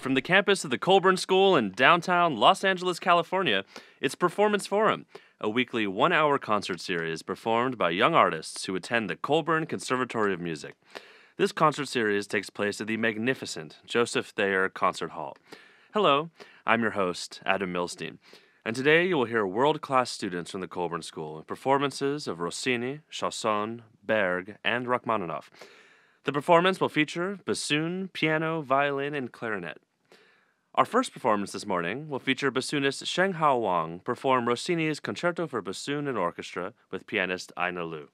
Live from the campus of the Colburn School in downtown Los Angeles, California, it's Performance Forum, a weekly one hour concert series performed by young artists who attend the Colburn Conservatory of Music. This concert series takes place at the magnificent Joseph Thayer Concert Hall. Hello, I'm your host, Adam Milstein, and today you will hear world class students from the Colburn School in performances of Rossini, Chausson, Berg, and Rachmaninoff. The performance will feature bassoon, piano, violin, and clarinet. Our first performance this morning will feature bassoonist Sheng Hao Wang perform Rossini's Concerto for Bassoon and Orchestra with pianist Aina Liu.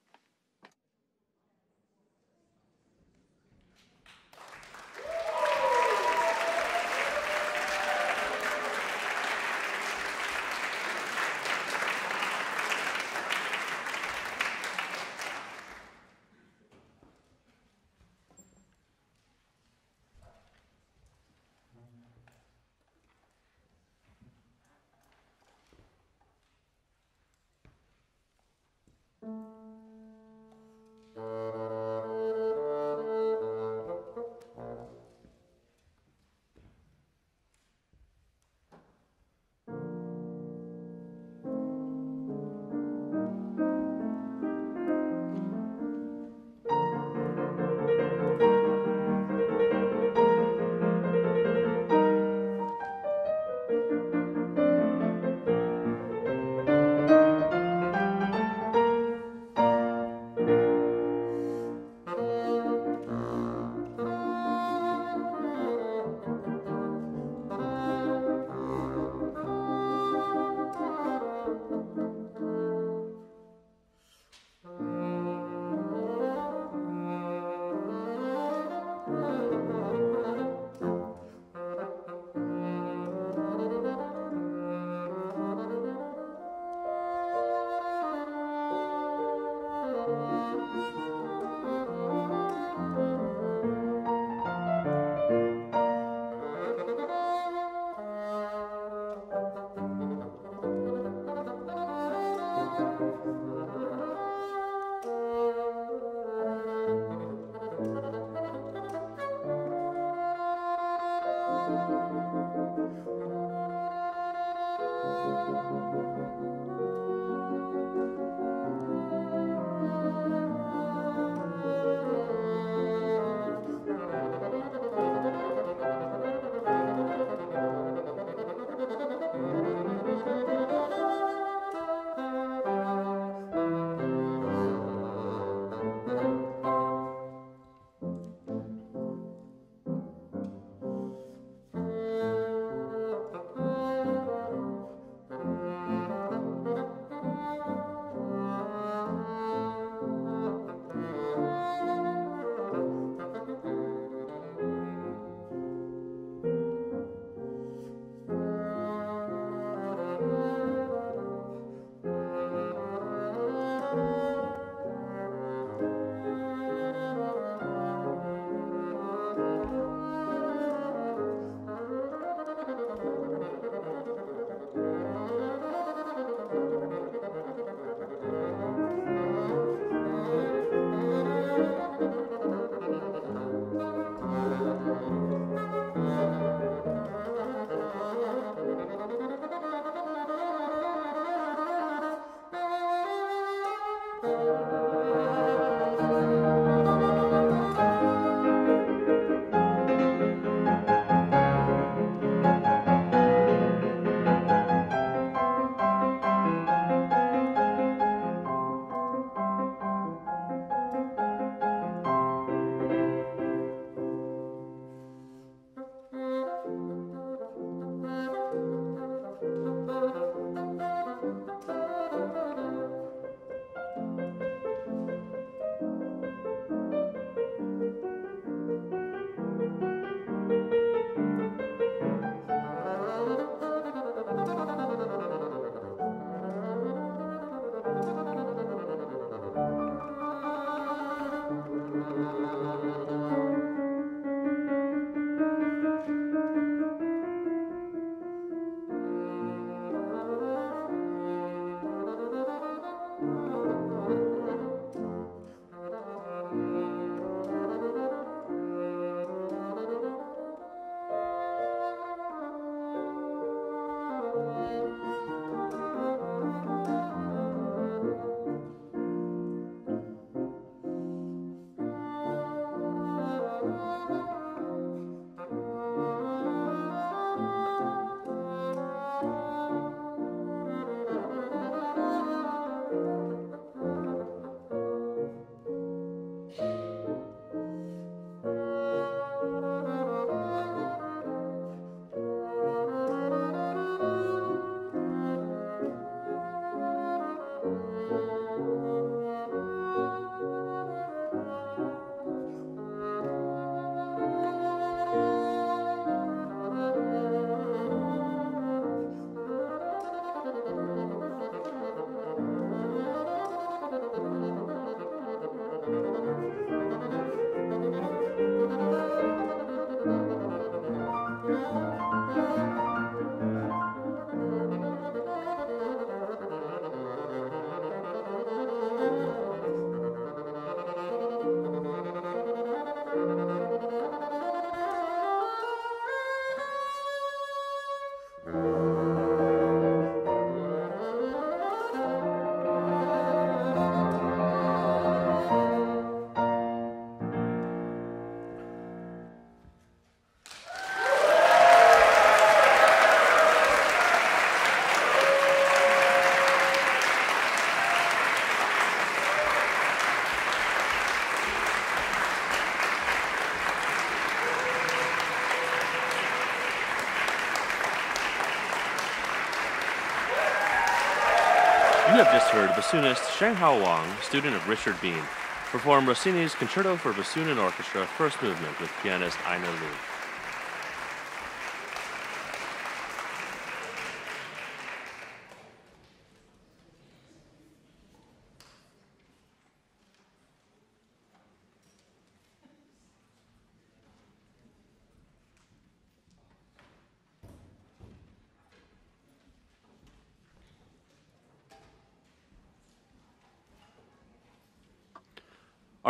Heard bassoonist Sheng Hao Wang, student of Richard Beene, perform Rossini's Concerto for Bassoon and Orchestra, first movement with pianist Aina Liu.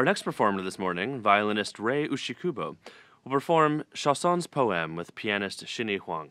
Next performer this morning, violinist Rei Ushikubo, will perform Chausson's Poème with pianist Xinyi Huang.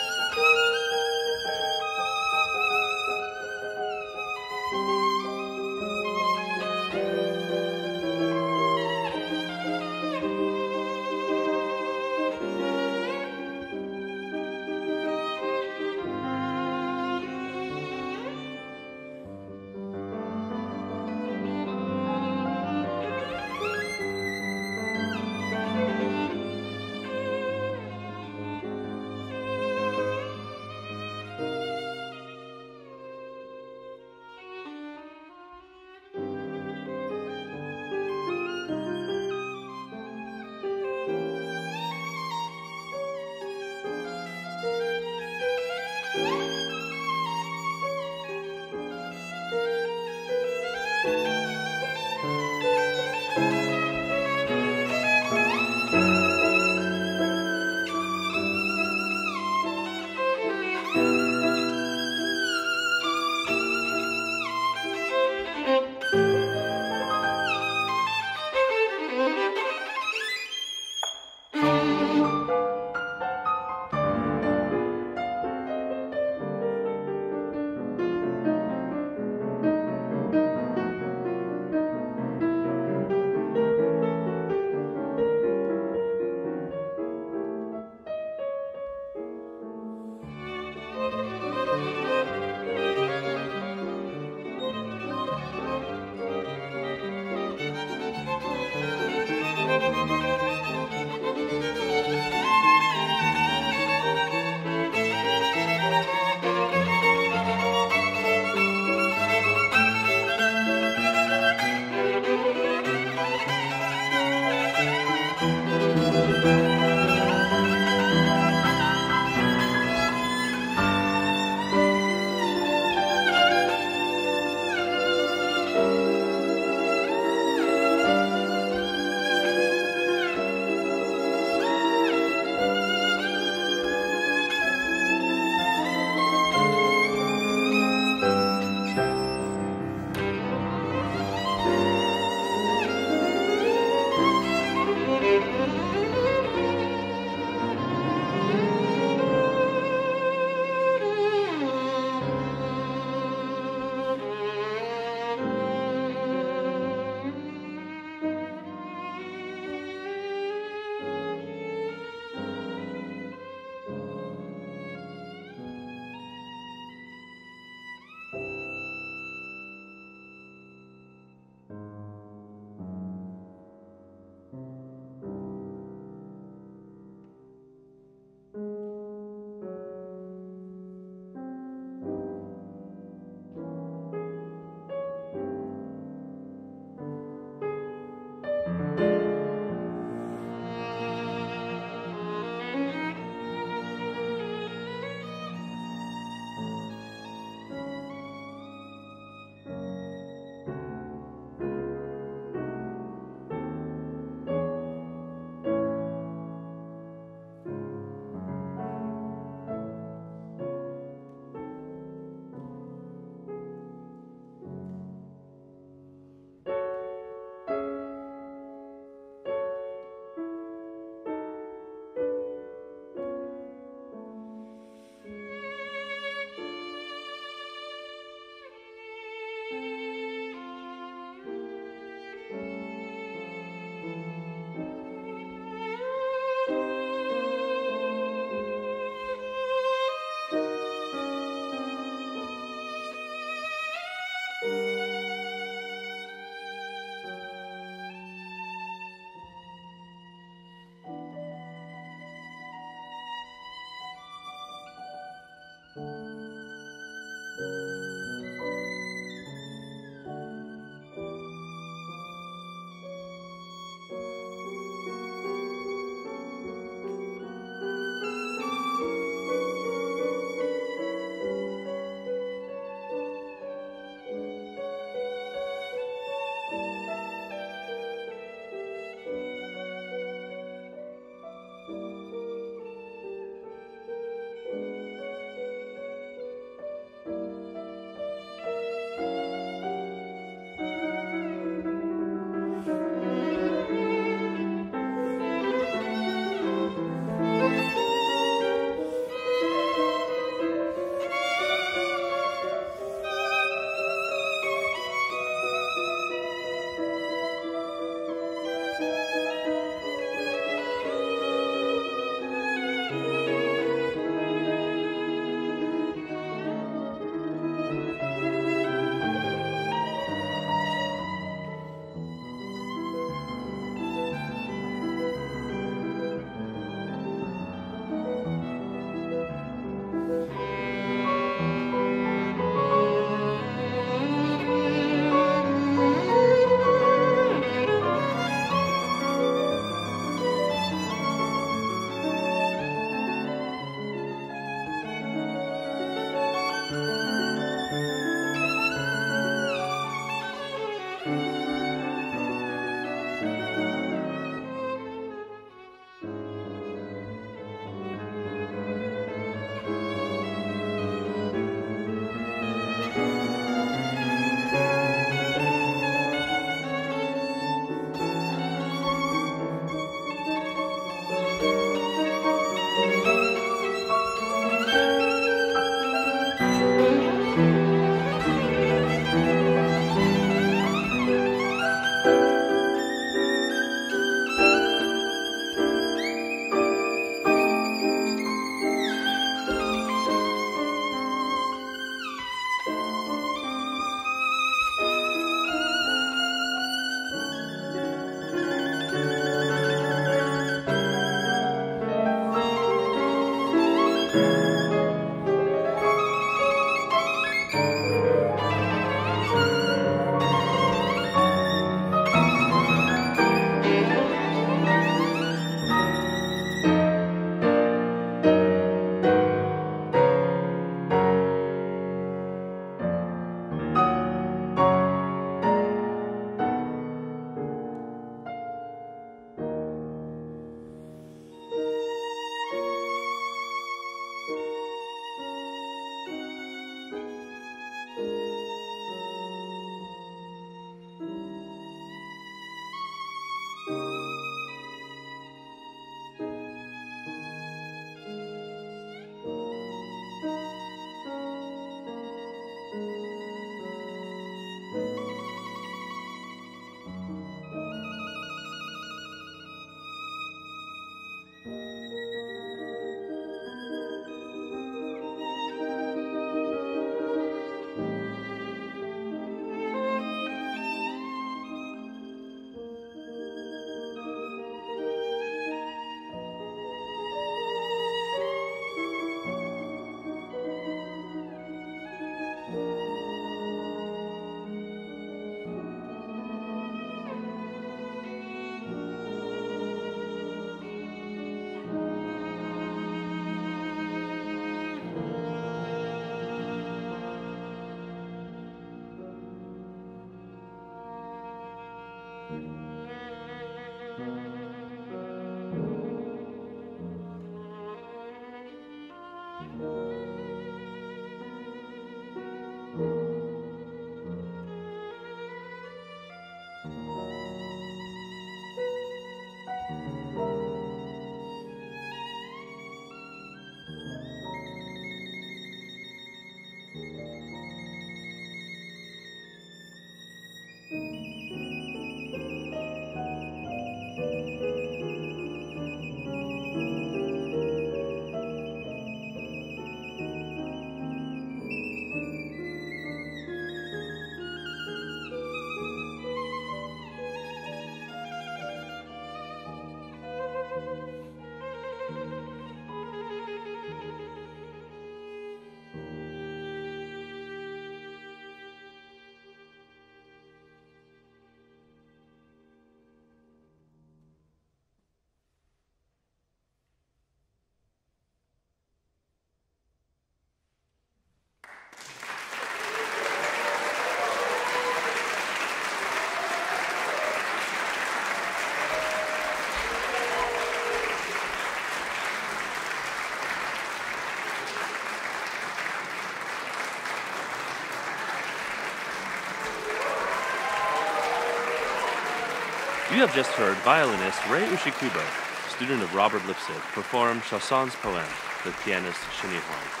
You have just heard violinist Rei Ushikubo, student of Robert Lipsett, perform Chausson's Poème with pianist Xinyi Huang.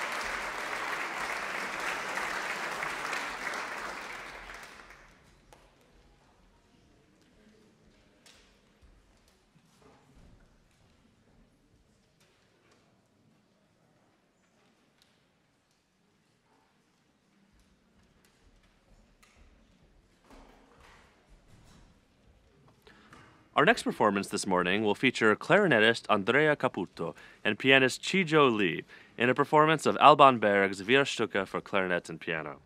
Our next performance this morning will feature clarinetist Andrea Caputo and pianist Chijo Lee in a performance of Alban Berg's Vier Stücke for clarinet and piano.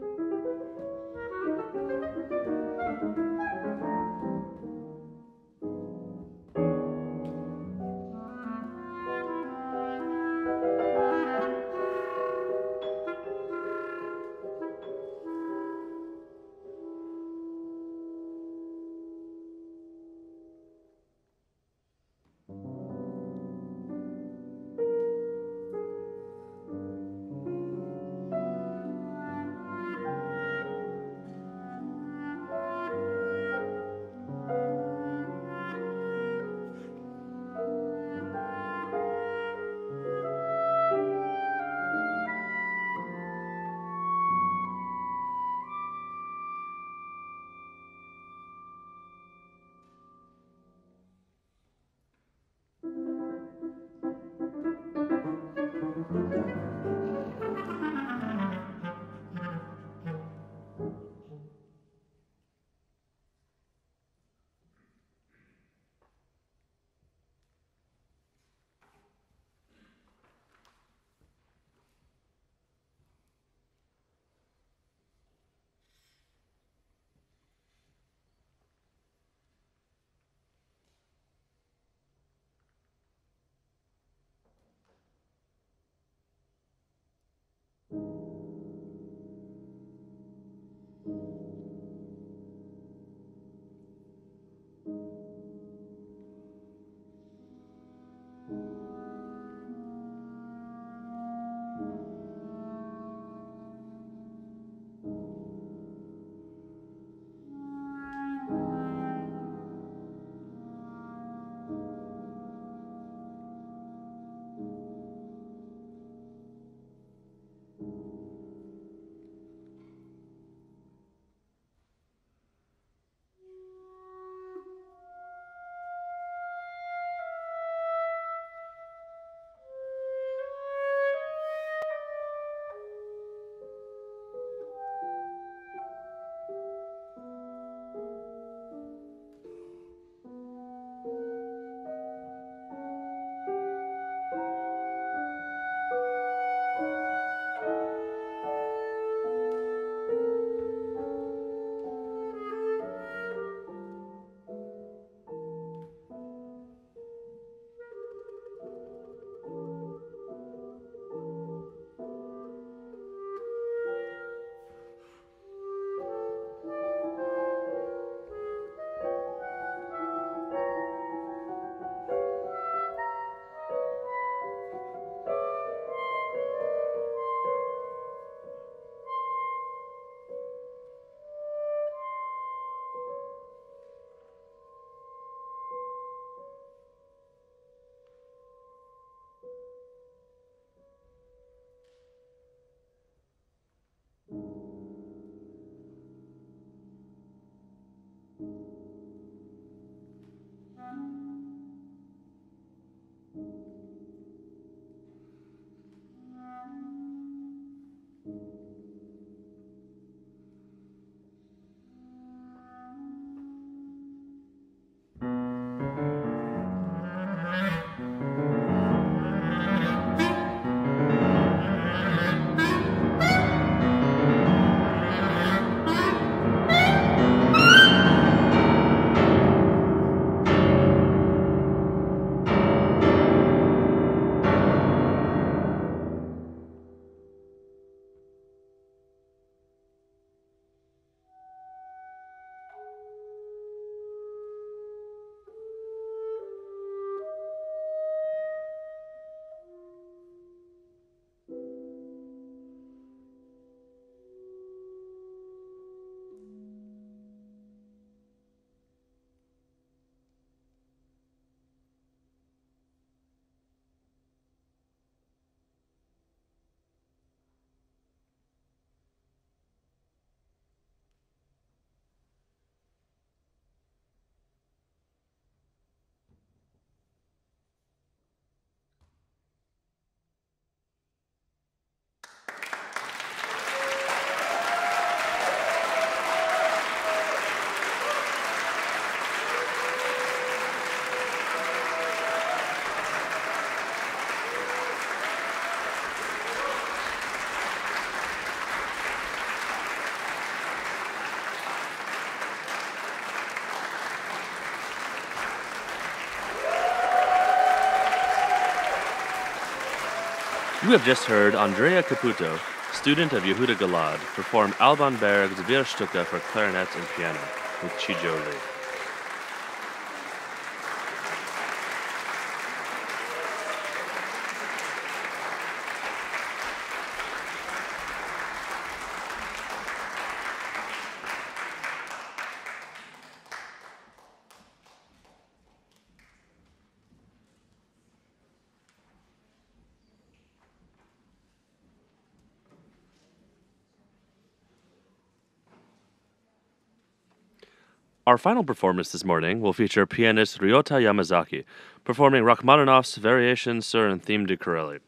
you. You have just heard Andrea Caputo, student of Yehuda Gilad, perform Alban Berg's Vier Stücke for clarinet and piano with Chijo Lee. Our final performance this morning will feature pianist Ryota Yamazaki performing Rachmaninoff's Variations sur un theme de Corelli.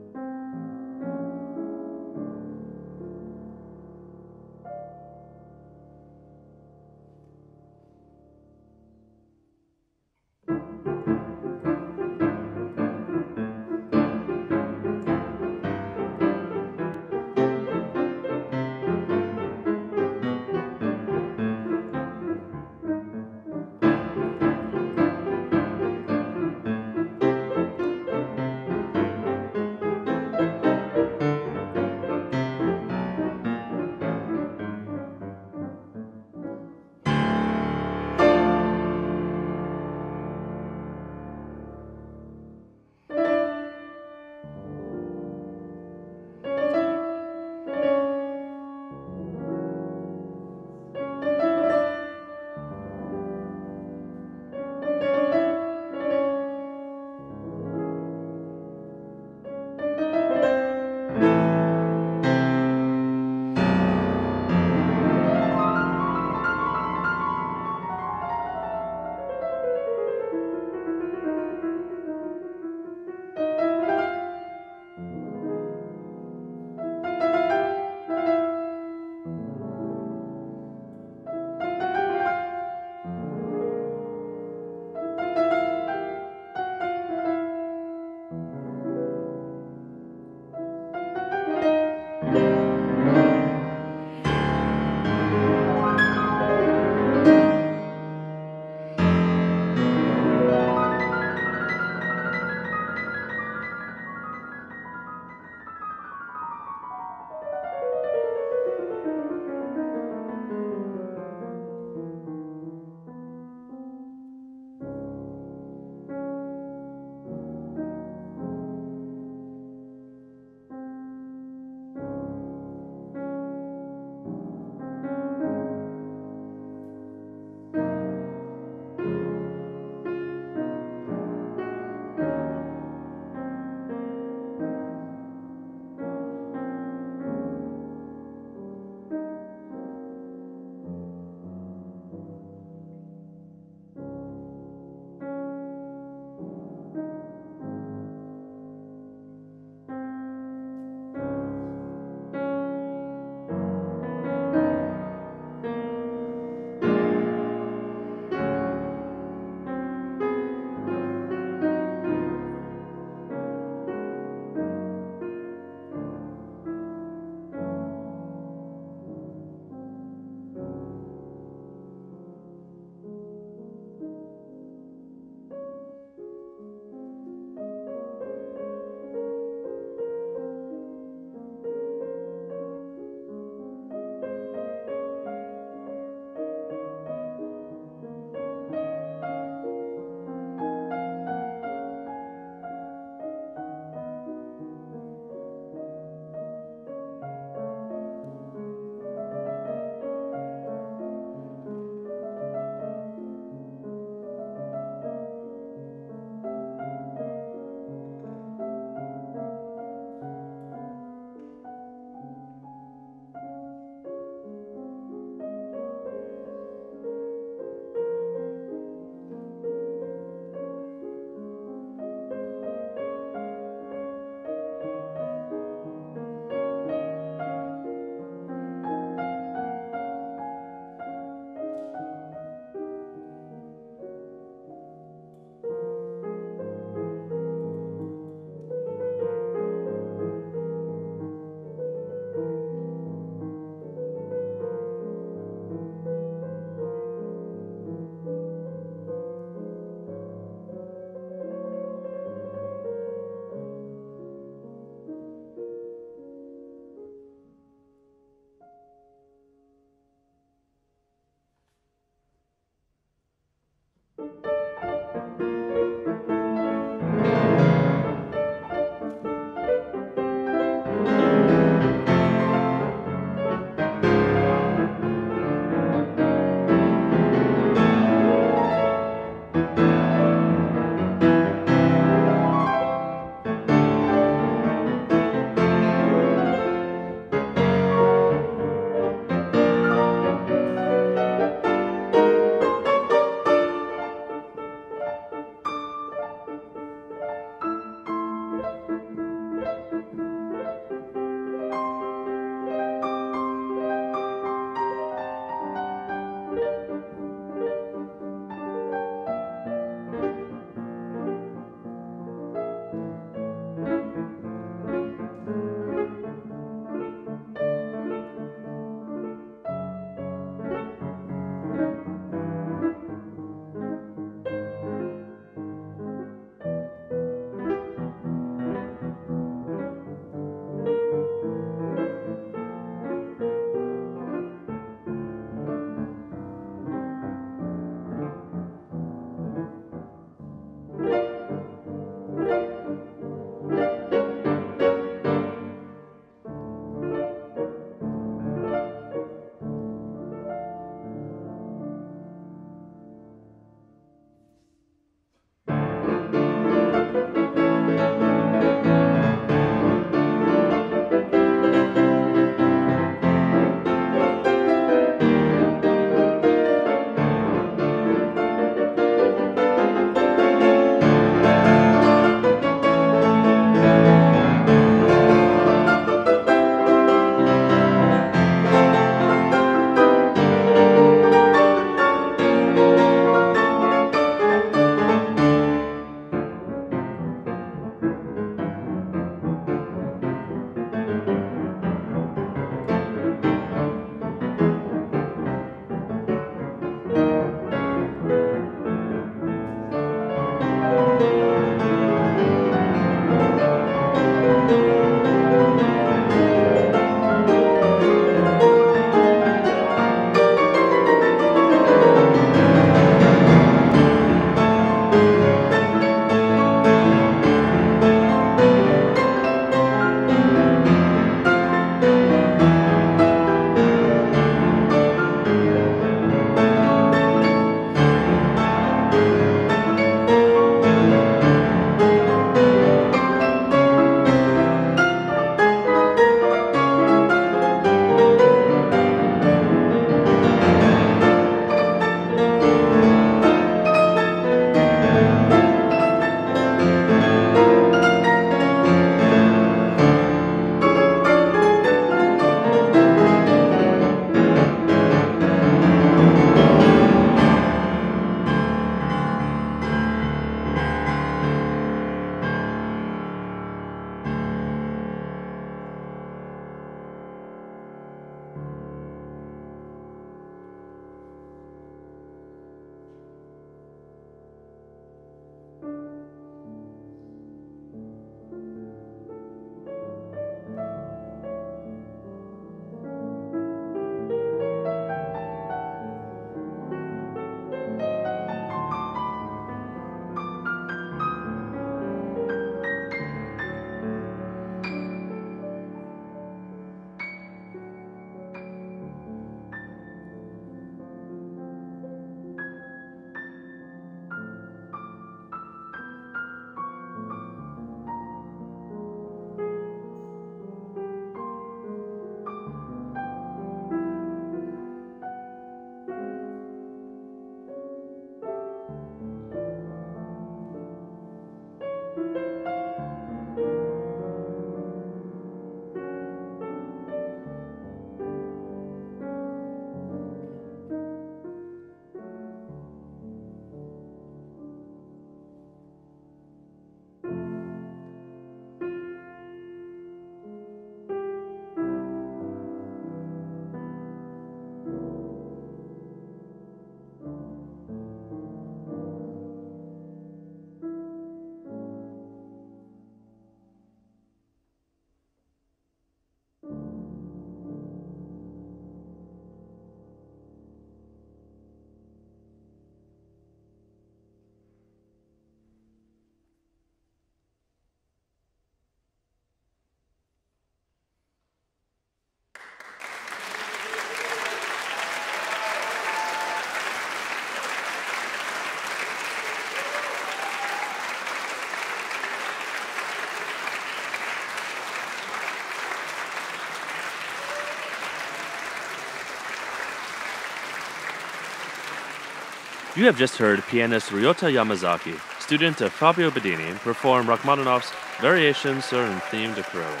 You have just heard pianist Ryota Yamazaki, student of Fabio Bidini, perform Rachmaninoff's Variations sur un theme de Corelli.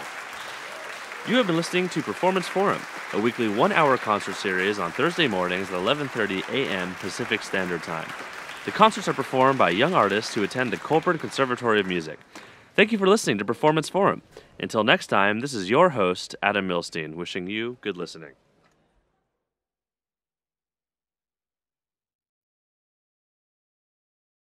You have been listening to Performance Forum, a weekly one-hour concert series on Thursday mornings at 11:30 a.m. Pacific Standard Time. The concerts are performed by young artists who attend the Colburn Conservatory of Music. Thank you for listening to Performance Forum. Until next time, this is your host, Adam Milstein, wishing you good listening.